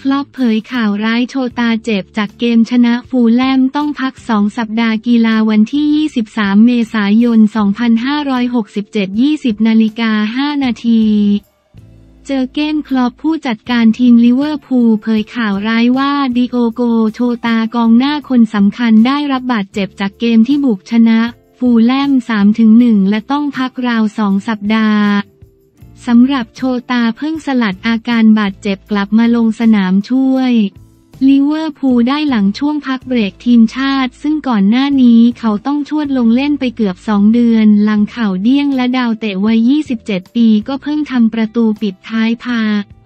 คลอปเผยข่าวร้ายโชตาเจ็บจากเกมชนะฟูลแลมต้องพักสองสัปดาห์กีฬาวันที่ 23 เมษายน 2567 20นาฬิกา5นาทีเจอเก้นคลอปผู้จัดการทีมลิเวอร์พูลเผยข่าวร้ายว่าดิโอโกโชตากองหน้าคนสำคัญได้รับบาดเจ็บจากเกมที่บุกชนะ ฟูลแลม 3-1 และต้องพักราวสองสัปดาห์ สำหรับโชตาเพิ่งสลัดอาการบาดเจ็บกลับมาลงสนามช่วยลิเวอร์พูลได้หลังช่วงพักเบรกทีมชาติ ซึ่งก่อนหน้านี้เขาต้องชวดลงเล่นไปเกือบสองเดือน หลังเข่าเดี้ยงและดาวเตะวัย 27 ปีก็เพิ่งทำประตูปิดท้ายพา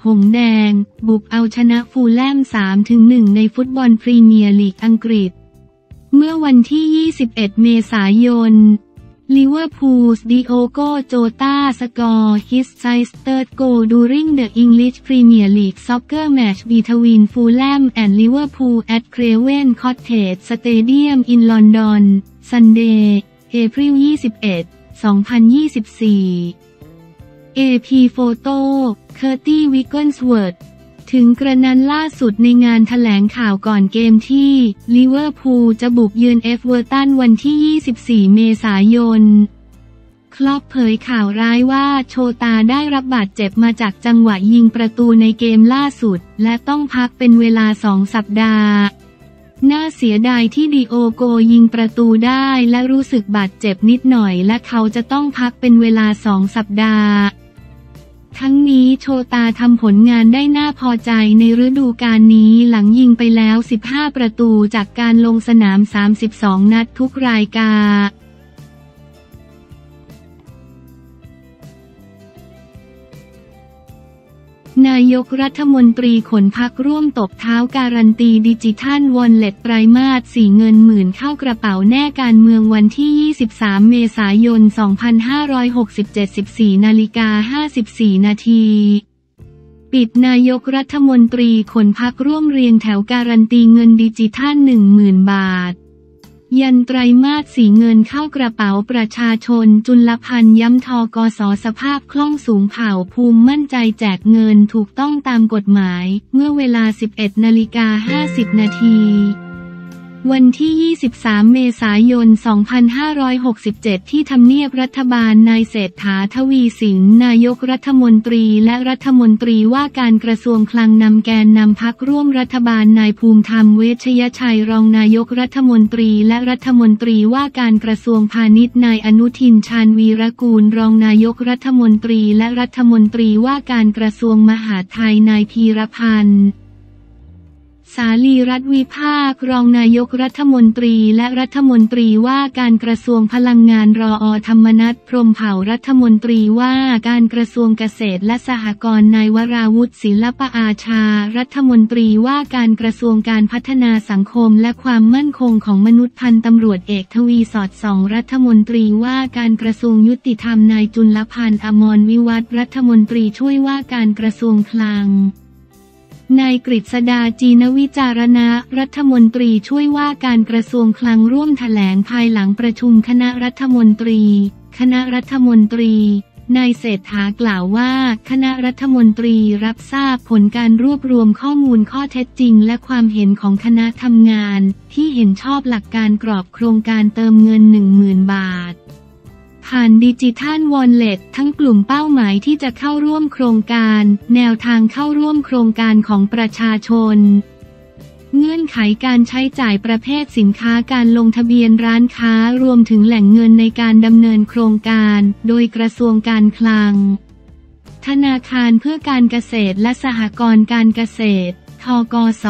หงแดง บุกเอาชนะฟูลแลม 3-1 ในฟุตบอลพรีเมียร์ลีกอังกฤษ เมื่อวันที่ 21 เมษายน Liverpool's Diogo Jota scores his side's third goal during the English Premier League soccer match between Fulham and Liverpool at Craven Cottage stadium in London Sunday April 21 2024 AP Photo Kirsty Wigglesworth ถึงกระนั้นล่าสุดในงานแถลงข่าวก่อนเกมที่ลิเวอร์พูลจะบุกเยือนเอฟเวอร์ตันวันที่ 24 เมษายน คลอปเผยข่าวร้ายว่าโชตาได้รับบาดเจ็บมาจากจังหวะยิงประตูในเกมล่าสุด และต้องพักเป็นเวลาสองสัปดาห์ น่าเสียดายที่ดีโอโกยิงประตูได้และรู้สึกบาดเจ็บนิดหน่อยและเขาจะต้องพักเป็นเวลาสองสัปดาห์ ทั้งนี้โชตาทำผลงานได้น่าพอใจในฤดูกาลนี้หลังยิงไปแล้ว 15 ประตูจากการลงสนาม 32 นัดทุกรายการ นายกรัฐมนตรีขนพักร่วมตบเท้าการันตีดิจิทัลวอลเล็ตไตรมาสสีเงินหมื่นเข้ากระเป๋าแน่การเมืองวันที่ 23 เมษายน 2567 14นาฬิกา54 นาทีปิดนายกรัฐมนตรีขนพักร่วมเรียงแถวการันตีเงินดิจิทัล 10,000 บาท ยันไตรมาสสีเงินเข้ากระเป๋าประชาชน จุลพันธ์ย้ำทอกสสภาพคล่องสูงเผ่าภูมิมั่นใจแจกเงินถูกต้องตามกฎหมาย เมื่อเวลา 11นาฬิกา50นาที วันที่ 23 เมษายน 2567 ที่ทำเนียบรัฐบาลนายเศรษฐาทวีสินนายกรัฐมนตรีและรัฐมนตรีว่าการกระทรวงคลังนำแกนนำพักร่วมรัฐบาลนายภูมิธรรมเวชยชัยรองนายกรัฐมนตรีและรัฐมนตรีว่าการกระทรวงพาณิชย์นายอนุทินชาญวีรกูลรองนายกรัฐมนตรีและรัฐมนตรีว่าการกระทรวงมหาดไทยนายพีรพันธ์ สาลีรัฐวิภาค รองนายกรัฐมนตรีและรัฐมนตรีว่าการกระทรวงพลังงานรออธรรมนัฐพรมเผ่ารัฐมนตรีว่าการกระทรวงเกษตรและสหกรณ์นายวราวุฒิศิลปอาชา รัฐมนตรีว่าการกระทรวงการพัฒนาสังคมและความมั่นคงของมนุษย์พันตำรวจเอกทวีสอดสองรัฐมนตรีว่าการกระทรวงยุติธรรมนายจุลพันธ์อมรวิวัฒรัฐมนตรีช่วยว่าการกระทรวงคลัง นายกฤษดาจีนวิจารณะรัฐมนตรีช่วยว่าการกระทรวงคลังร่วมถแถลงภายหลังประชุมคณะรัฐมนตรี คณะรัฐมนตรีนายเศรษฐากล่าวว่า คณะรัฐมนตรีรับทราบผลการรวบรวมข้อมูลข้อเท็จจริง และความเห็นของคณะทำงาน ที่เห็นชอบหลักการกรอบโครงการเติมเงิน 10,000 บาท ผ่านดิจิทัลวอลเล็ตทั้งกลุ่มเป้าหมายที่จะเข้าร่วมโครงการ แนวทางเข้าร่วมโครงการของประชาชน เงื่อนไขการใช้จ่ายประเภทสินค้าการลงทะเบียนร้านค้ารวมถึงแหล่งเงินในการดำเนินโครงการ โดยกระทรวงการคลัง ธนาคารเพื่อการเกษตรและสหกรณ์การเกษตร ทกส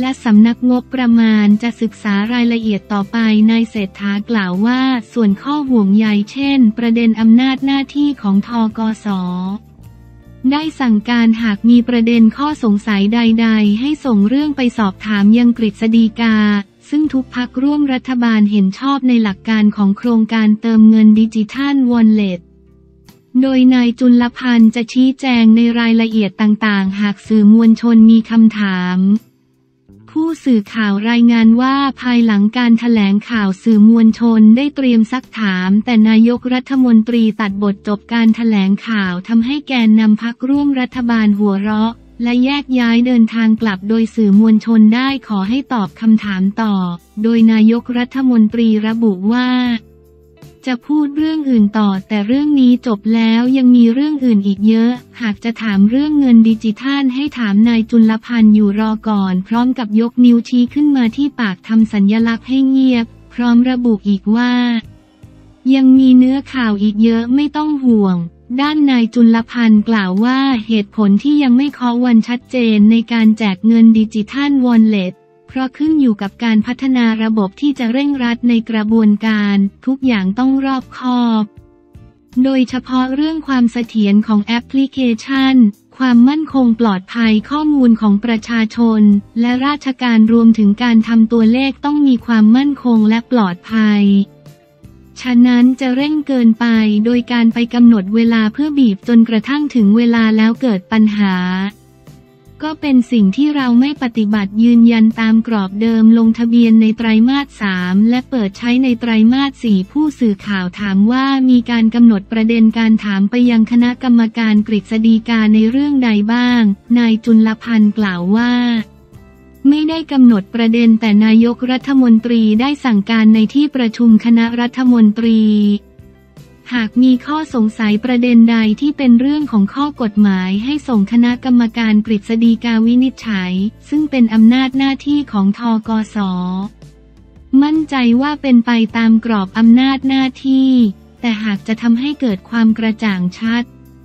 และสำนักงบประมาณจะศึกษารายละเอียดต่อไปนายเศรษฐากล่าวว่าส่วนข้อห่วงใยเช่น ประเด็นอำนาจหน้าที่ของทกสได้สั่งการหากมีประเด็นข้อสงสัยใด ๆ ให้ส่งเรื่องไปสอบถามยังกฤษฎีกา ซึ่งทุกพักร่วมรัฐบาลเห็นชอบในหลักการของโครงการเติมเงินดิจิทัลวอลเล็ตโดยนายจุลพันธ์จะชี้แจงในรายละเอียดต่างๆ หากสื่อมวลชนมีคำถาม ผู้สื่อข่าวรายงานว่าภายหลังการถแถลงข่าวสื่อมวลชนได้เตรียมซักถาม แต่นายกรัฐมนตรีตัดบทจบการถแถลงข่าวทำให้แกนนำพักร่วมรัฐบาลหัวเราะ และแยกย้ายเดินทางกลับโดยสื่อมวลชนได้ขอให้ตอบคำถามต่อ โดยนายกรัฐมนตรีระบุว่า จะพูดเรื่องอื่นต่อแต่เรื่องนี้จบแล้วยังมีเรื่องอื่นอีกเยอะ หากจะถามเรื่องเงินดิจิทัลให้ถามนายจุลพันธ์อยู่รอก่อน พร้อมกับยกนิ้วชี้ขึ้นมาที่ปากทำสัญญลักษณ์ให้เงียบ พร้อมระบุอีกว่า ยังมีเนื้อข่าวอีกเยอะไม่ต้องห่วง ด้านนายจุลพันธ์กล่าวว่าเหตุผลที่ยังไม่เคาะวันชัดเจนในการแจกเงินดิจิทัลวอลเล็ต เพราะขึ้นอยู่กับการพัฒนาระบบที่จะเร่งรัดในกระบวนการ ทุกอย่างต้องรอบคอบ โดยเฉพาะเรื่องความเสถียรของแอปพลิเคชัน ความมั่นคงปลอดภัยข้อมูลของประชาชน และราชการรวมถึงการทำตัวเลขต้องมีความมั่นคงและปลอดภัยฉะนั้นจะเร่งเกินไปโดยการไปกำหนดเวลาเพื่อบีบจนกระทั่งถึงเวลาแล้วเกิดปัญหา ก็เป็นสิ่งที่เราไม่ปฏิบัติยืนยันตามกรอบเดิมลงทะเบียนในไตรมาสสามและเปิดใช้ในไตรมาสสี่ผู้สื่อข่าวถามว่ามีการกำหนดประเด็นการถามไปยังคณะกรรมการกฤษฎีกาในเรื่องใดบ้าง นายจุลพันธ์กล่าวว่าไม่ได้กำหนดประเด็นแต่นายกรัฐมนตรีได้สั่งการในที่ประชุมคณะรัฐมนตรี หากมีข้อสงสัยประเด็นใดที่เป็นเรื่องของข้อกฎหมายให้ส่งคณะกรรมการกฤษฎีกาวินิจฉัย ซึ่งเป็นอำนาจหน้าที่ของทกส มั่นใจว่าเป็นไปตามกรอบอำนาจหน้าที่ แต่หากจะทำให้เกิดความกระจ่างชัด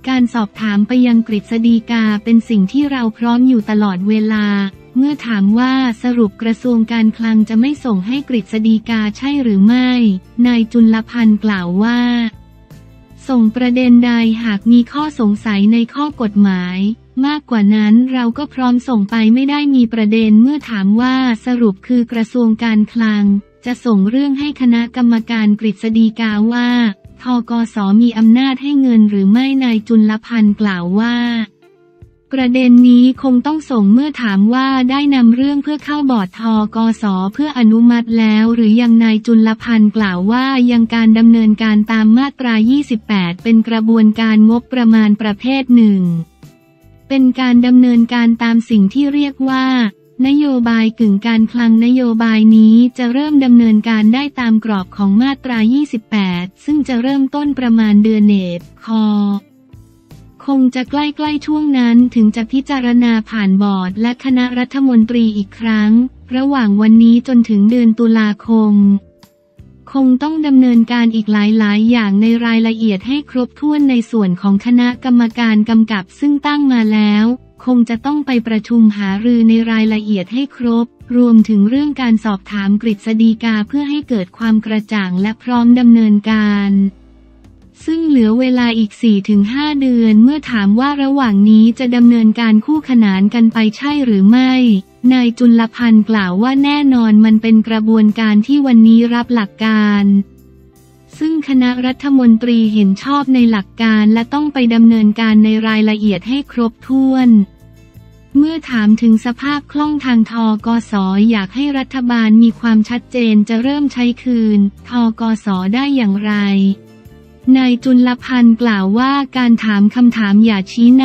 การสอบถามไปยังกฤษฎีกาเป็นสิ่งที่เราพร้อมอยู่ตลอดเวลา เมื่อถามว่าสรุปกระทรวงการคลังจะไม่ส่งให้กฤษฎีกาใช่หรือไม่ นายจุลพันธ์กล่าวว่า ส่งประเด็นใดหากมีข้อสงสัยในข้อกฎหมาย มากกว่านั้นเราก็พร้อมส่งไปไม่ได้มีประเด็นเมื่อถามว่าสรุปคือกระทรวงการคลัง จะส่งเรื่องให้คณะกรรมการกฤษฎีกาว่าทกสมีอำนาจให้เงินหรือไม่นายจุลพันธ์กล่าวว่า ประเด็นนี้คงต้องส่งเมื่อถามว่าได้นำเรื่องเพื่อเข้าบอร์ดทกสเพื่ออนุมัติแล้วหรือยังนายจุลพันธ์กล่าวว่ายังการดำเนินการตามมาตรา 28 เป็นกระบวนการงบประมาณประเภทหนึ่ง เป็นการดำเนินการตามสิ่งที่เรียกว่า นโยบายกึ่งการคลังนโยบายนี้จะเริ่มดำเนินการได้ตามกรอบของมาตรา 28 ซึ่งจะเริ่มต้นประมาณเดือนเนตคอ คงจะใกล้ๆช่วงนั้นถึงจะพิจารณาผ่านบอร์ดและคณะรัฐมนตรีอีกครั้ง ระหว่างวันนี้จนถึงเดือนตุลาคม คงต้องดำเนินการอีกหลายๆ อย่างในรายละเอียดให้ครบถ้วนในส่วนของคณะกรรมการกำกับซึ่งตั้งมาแล้ว คงจะต้องไปประชุมหารือในรายละเอียดให้ครบ รวมถึงเรื่องการสอบถามกฤษฎีกาเพื่อให้เกิดความกระจ่างและพร้อมดำเนินการ ซึ่งเหลือเวลาอีก 4-5 เดือนเมื่อถามว่าระหว่างนี้จะดำเนินการคู่ขนานกันไปใช่หรือไม่ นายจุลพันธ์กล่าวว่าแน่นอนมันเป็นกระบวนการที่วันนี้รับหลักการซึ่งคณะรัฐมนตรีเห็นชอบในหลักการและต้องไปดำเนินการในรายละเอียดให้ครบถ้วน เมื่อถามถึงสภาพคล่องทางทกสอยากให้รัฐบาลมีความชัดเจนจะเริ่มใช้คืน ทกสได้อย่างไร นายจุลพันธ์กล่าวว่าการถามคำถามอย่าชี้น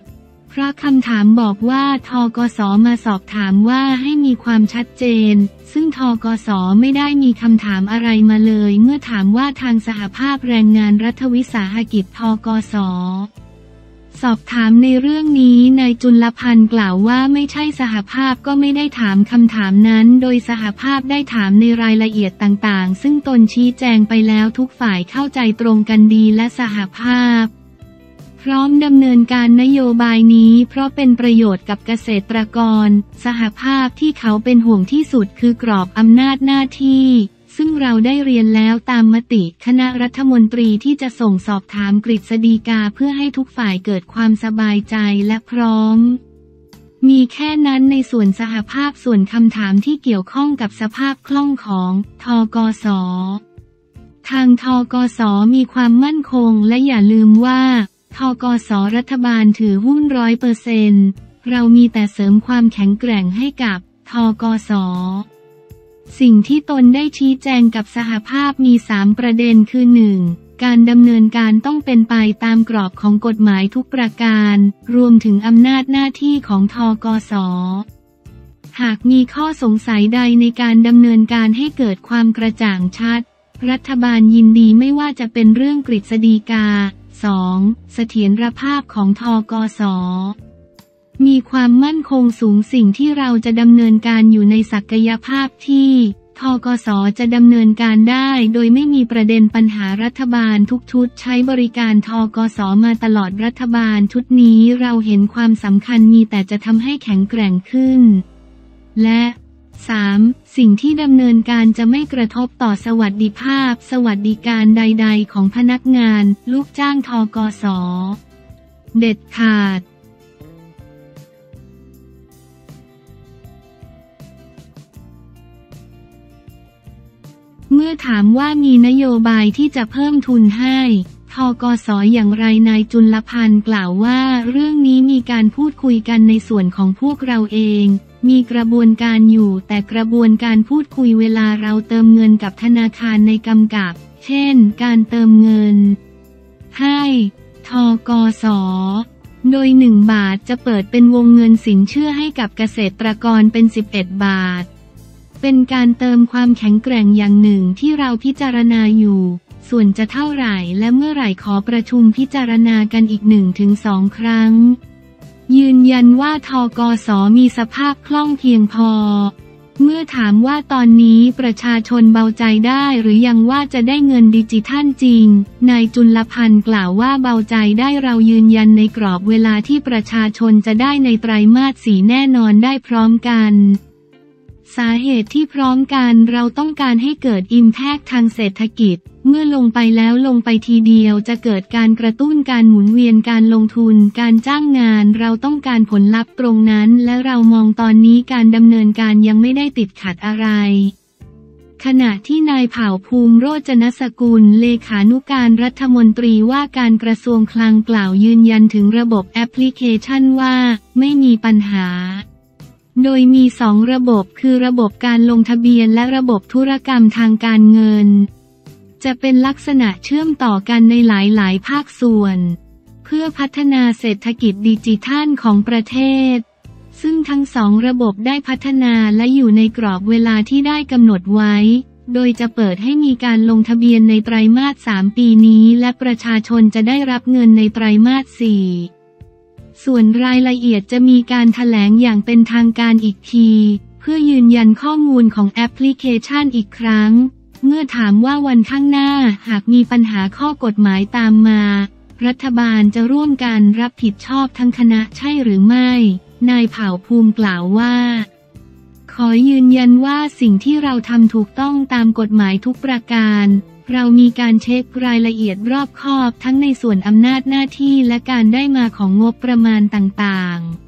ำ เพราะคำถามบอกว่าทกสมาสอบถามว่าให้มีความชัดเจน ซึ่งทกสไม่ได้มีคำถามอะไรมาเลย เมื่อถามว่าทางสหภาพแรงงานรัฐวิสาหกิจทกส สอบถามในเรื่องนี้นายจุลพันธ์กล่าวว่าไม่ใช่สหภาพก็ไม่ได้ถามคำถามนั้น โดยสหภาพได้ถามในรายละเอียดต่างๆ ซึ่งตนชี้แจงไปแล้วทุกฝ่ายเข้าใจตรงกันดีและสหภาพ พร้อมดำเนินการนโยบายนี้ เพราะเป็นประโยชน์กับเกษตรกร สหภาพที่เขาเป็นห่วงที่สุดคือกรอบอำนาจหน้าที่ ซึ่งเราได้เรียนแล้วตามมติคณะรัฐมนตรีที่จะส่งสอบถามกฤษฎีกาเพื่อให้ทุกฝ่ายเกิดความสบายใจและพร้อม มีแค่นั้นในส่วนสหภาพส่วนคำถามที่เกี่ยวข้องกับสภาพคล่องของทกสทางทกสมีความมั่นคงและอย่าลืมว่าทกสรัฐบาลถือหุ้นร้อยเปอร์เซนเรามีแต่เสริมความแข็งแกร่งให้กับทกส สิ่งที่ตนได้ชี้แจงกับสหภาพมี 3 ประเด็นคือ 1. การดำเนินการต้องเป็นไปตามกรอบของกฎหมายทุกประการ รวมถึงอำนาจหน้าที่ของทกส หากมีข้อสงสัยใดในการดำเนินการให้เกิดความกระจ่างชัด รัฐบาลยินดีไม่ว่าจะเป็นเรื่องกฤษฎีกา 2. เสถียรภาพของทกส มีความมั่นคงสูงสิ่งที่เราจะดำเนินการอยู่ในศักยภาพที่ทกสจะดำเนินการได้โดยไม่มีประเด็นปัญหารัฐบาลทุกชุดใช้บริการทกสมาตลอดรัฐบาลชุดนี้เราเห็นความสำคัญมีแต่จะทำให้แข็งแกร่งขึ้น และ 3. สิ่งที่ดำเนินการจะไม่กระทบต่อสวัสดิภาพ สวัสดิการใด ๆ ของพนักงาน ลูกจ้างทกสเด็ดขาด เมื่อถามว่ามีนโยบายที่จะเพิ่มทุนให้ทกสอย่างไรนายจุลพันธ์กล่าวว่า เรื่องนี้มีการพูดคุยกันในส่วนของพวกเราเอง มีกระบวนการอยู่ แต่กระบวนการพูดคุยเวลาเราเติมเงินกับธนาคารในกำกับ เช่น การเติมเงิน ให้ทกสโดย 1 บาทจะเปิดเป็นวงเงินสินเชื่อให้กับเกษตรกรเป็น 11 บาท เป็นการเติมความแข็งแกร่งอย่างหนึ่งที่เราพิจารณาอยู่ ส่วนจะเท่าไหร่และเมื่อไหร่ขอประชุมพิจารณากันอีกหนึ่งถึงสองครั้ง ยืนยันว่าทกสมีสภาพคล่องเพียงพอ เมื่อถามว่าตอนนี้ประชาชนเบาใจได้หรือยังว่าจะได้เงินดิจิทัลจริง นายจุลพันธ์กล่าวว่าเบาใจได้เรายืนยันในกรอบเวลาที่ประชาชนจะได้ในไตรมาสสีแน่นอนได้พร้อมกัน สาเหตุที่พร้อมกันเราต้องการให้เกิดอิมแพกทางเศรษฐกิจ เมื่อลงไปแล้วลงไปทีเดียวจะเกิดการกระตุ้นการหมุนเวียนการลงทุน การจ้างงานเราต้องการผลลัพธ์ตรงนั้น และเรามองตอนนี้การดำเนินการยังไม่ได้ติดขัดอะไร ขณะที่นายเผ่าภูมิโรจนสกุล เลขานุการรัฐมนตรีว่าการกระทรวงคลังกล่าวยืนยันถึงระบบแอปพลิเคชันว่า ไม่มีปัญหา โดยมีสองระบบคือระบบการลงทะเบียนและระบบธุรกรรมทางการเงิน จะเป็นลักษณะเชื่อมต่อกันในหลาย ๆ ภาคส่วน เพื่อพัฒนาเศรษฐกิจดิจิทัลของประเทศ ซึ่งทั้งสองระบบได้พัฒนาและอยู่ในกรอบเวลาที่ได้กำหนดไว้ โดยจะเปิดให้มีการลงทะเบียนในไตรมาส 3 ปีนี้ และประชาชนจะได้รับเงินในไตรมาส 4 ส่วนรายละเอียดจะมีการถแถลงอย่างเป็นทางการอีกที เพื่อยืนยันข้อมูลของแอปพลิเคชันอีกครั้ง เมื่อถามว่าวันข้างหน้าหากมีปัญหาข้อกฎหมายตามมา รัฐบาลจะร่วมกันรับผิดชอบทั้งคณะใช่หรือไม่ นายเผ่าภูมิกล่าวว่า ขอยืนยันว่าสิ่งที่เราทำถูกต้องตามกฎหมายทุกประการ เรามีการเช็ครายละเอียดรอบคอบทั้งในส่วนอำนาจหน้าที่และการได้มาของงบประมาณต่างๆ